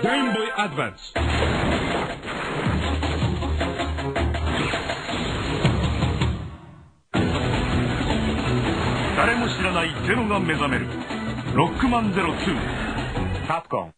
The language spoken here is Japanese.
フェイン Boy Advance. 誰も知らないゼロが目覚めるロックマンゼロ2カプコン